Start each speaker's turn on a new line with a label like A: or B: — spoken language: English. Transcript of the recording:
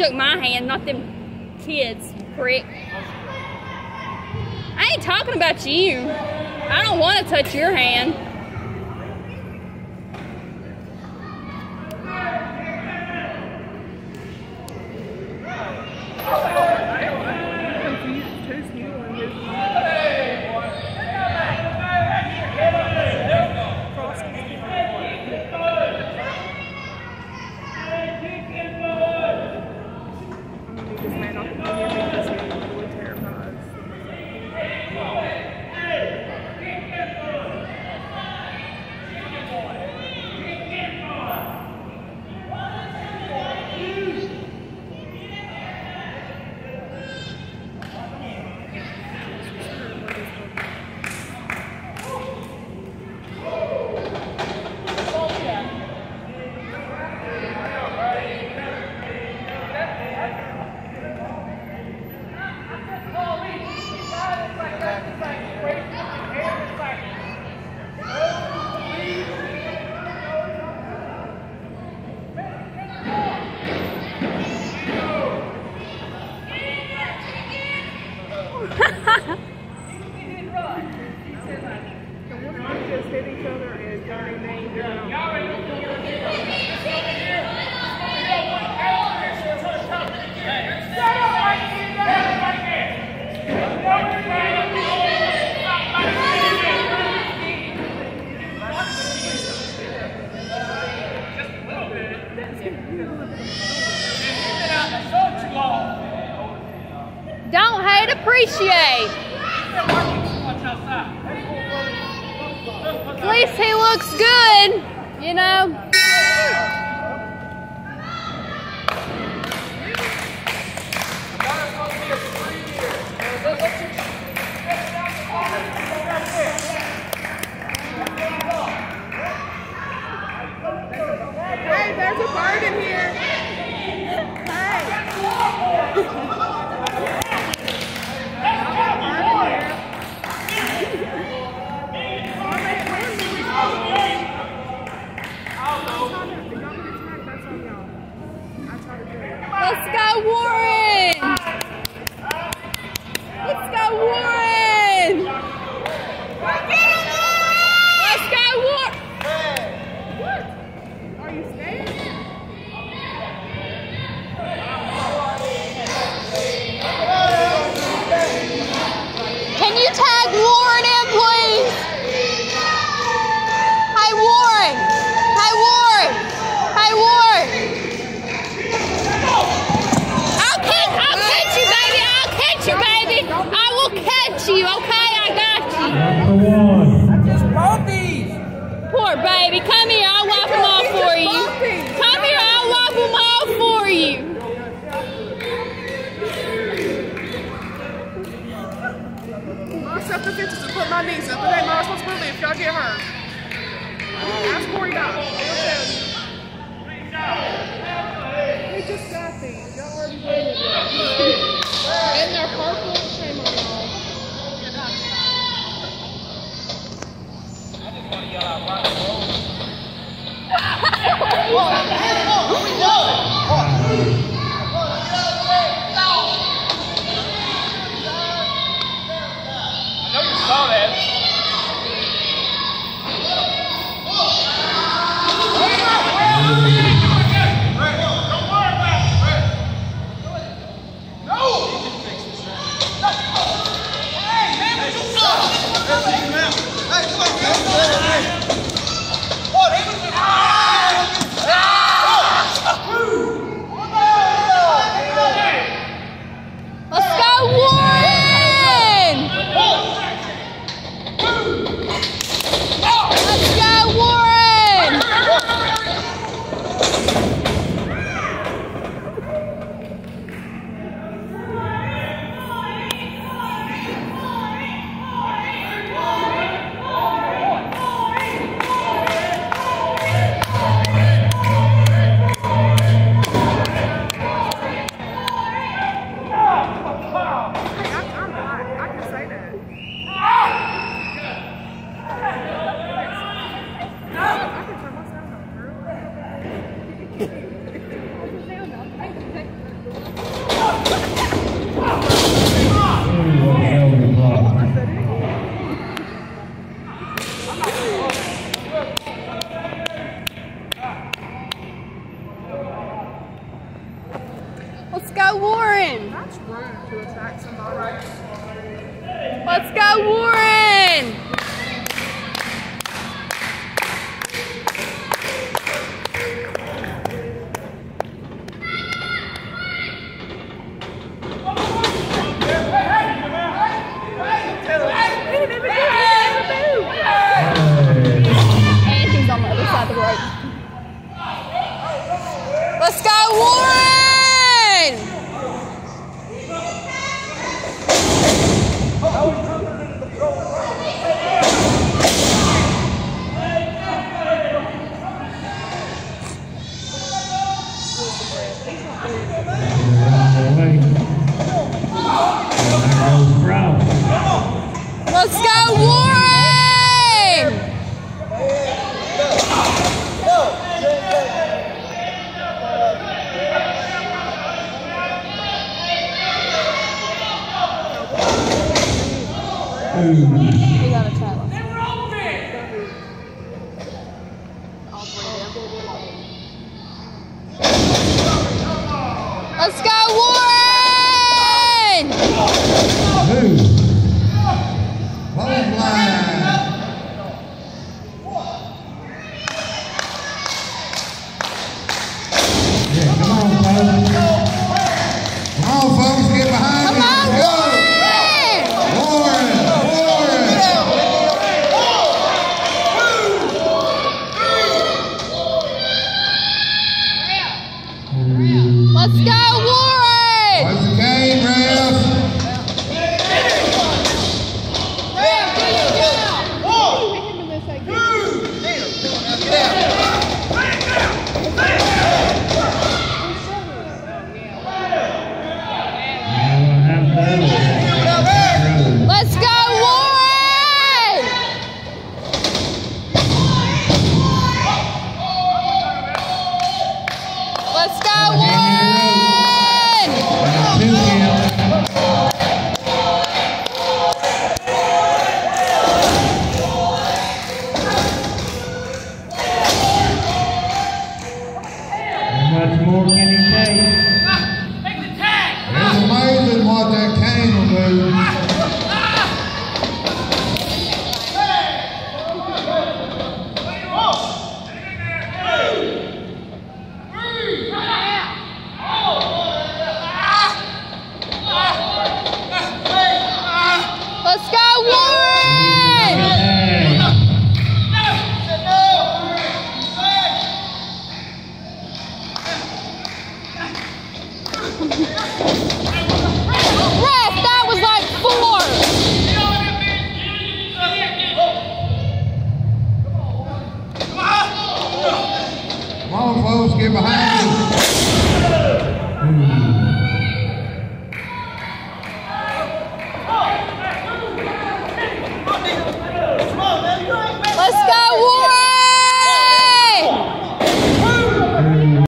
A: shook my hand, not them kids, prick. I ain't talking about you. I don't want to touch your hand. Appreciate. At least he looks good, you know.
B: Hey, there's a bird in here. Hey.
A: Go, Warren! Let's go, Warren! Let's go, Warren!
B: Are you staying?
A: Can you tag Warren baby, come here. I'll wipe them off for you. Come here. I'll wipe them off for you.
B: I'll set the fences and put my knees up. It ain't my responsibility if y'all get hurt. Ask Corey Dodd. He'll tell you. We just got these. Y'all already waited.
C: Hey!
A: Let's go, Warren.
B: That's rude to attack somebody.
A: Let's go, Warren. Let's go,
D: Folks, get behind me.